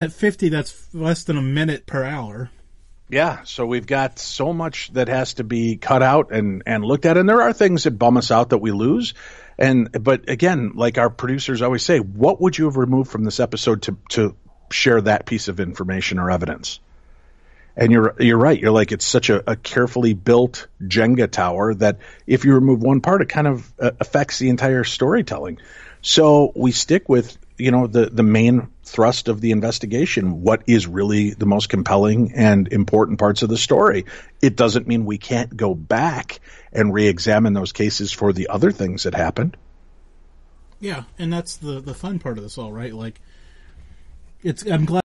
at 50, that's less than a minute per hour. Yeah, so we've got so much that has to be cut out and, and looked at, and there are things that bum us out that we lose. And but again, like our producers always say, what would you have removed from this episode to to share that piece of information or evidence? And you're you're right. You're like it's such a, a carefully built Jenga tower that if you remove one part, it kind of uh, affects the entire storytelling. So we stick with you know the the main thrust of the investigation what is really the most compelling and important parts of the story. It doesn't mean we can't go back and re-examine those cases for the other things that happened. Yeah and that's the the fun part of this all right? Like it's i'm glad